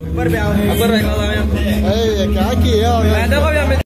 अकबर क्या किया मैं देखो